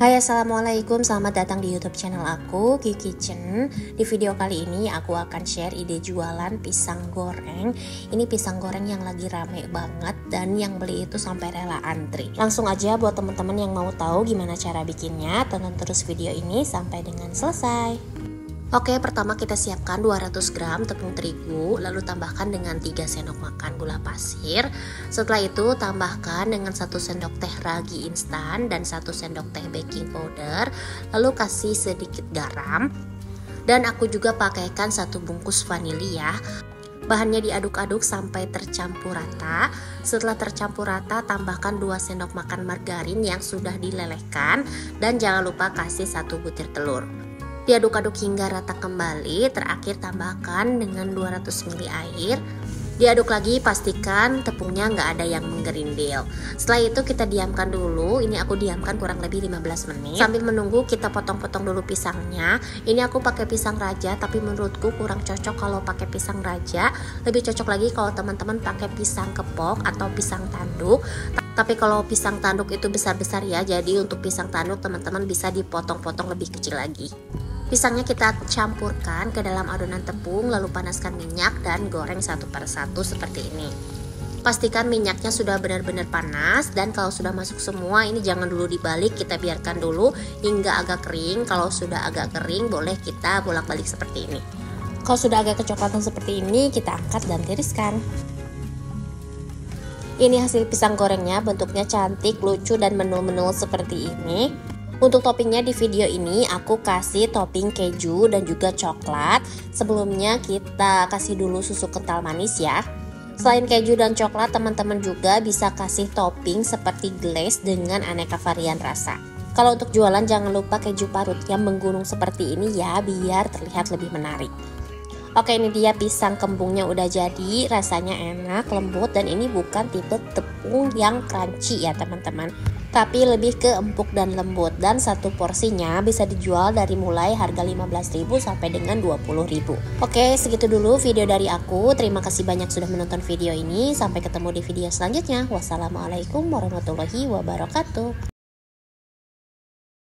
Hai assalamualaikum. Selamat datang di youtube channel aku Q Kitchen Di video kali ini aku akan share ide jualan pisang goreng. Ini pisang goreng yang lagi rame banget dan yang beli itu sampai rela antri. Langsung aja buat teman-teman yang mau tahu gimana cara bikinnya Tonton terus video ini sampai dengan selesai Oke, pertama kita siapkan 200 gram tepung terigu, lalu tambahkan dengan 3 sendok makan gula pasir. Setelah itu tambahkan dengan 1 sendok teh ragi instan dan 1 sendok teh baking powder, lalu kasih sedikit garam. Dan aku juga pakaikan satu bungkus vanilya. Bahannya diaduk-aduk sampai tercampur rata. Setelah tercampur rata, tambahkan 2 sendok makan margarin yang sudah dilelehkan dan jangan lupa kasih satu butir telur. Diaduk-aduk hingga rata kembali, terakhir tambahkan dengan 200 ml air. Diaduk lagi, pastikan tepungnya nggak ada yang menggerindil. Setelah itu kita diamkan dulu, ini aku diamkan kurang lebih 15 menit. Sambil menunggu kita potong-potong dulu pisangnya. Ini aku pakai pisang raja, tapi menurutku kurang cocok kalau pakai pisang raja. Lebih cocok lagi kalau teman-teman pakai pisang kepok atau pisang tanduk. Tapi kalau pisang tanduk itu besar-besar ya, jadi untuk pisang tanduk teman-teman bisa dipotong-potong lebih kecil lagi. Pisangnya kita campurkan ke dalam adonan tepung lalu panaskan minyak dan goreng satu per satu seperti ini. Pastikan minyaknya sudah benar-benar panas dan kalau sudah masuk semua ini jangan dulu dibalik kita biarkan dulu hingga agak kering. Kalau sudah agak kering boleh kita bolak-balik seperti ini. Kalau sudah agak kecoklatan seperti ini kita angkat dan tiriskan. Ini hasil pisang gorengnya bentuknya cantik, lucu dan menul-menul seperti ini. Untuk toppingnya di video ini aku kasih topping keju dan juga coklat. Sebelumnya kita kasih dulu susu kental manis ya. Selain keju dan coklat, teman-teman juga bisa kasih topping seperti glaze dengan aneka varian rasa. Kalau untuk jualan jangan lupa keju parut yang menggunung seperti ini ya biar terlihat lebih menarik. Oke ini dia pisang kembungnya udah jadi rasanya enak lembut dan ini bukan tipe tepung yang crunchy ya teman-teman tapi lebih ke empuk dan lembut dan satu porsinya bisa dijual dari mulai harga 15.000 sampai dengan 20.000. Oke, segitu dulu video dari aku. Terima kasih banyak sudah menonton video ini. Sampai ketemu di video selanjutnya. Wassalamualaikum warahmatullahi wabarakatuh.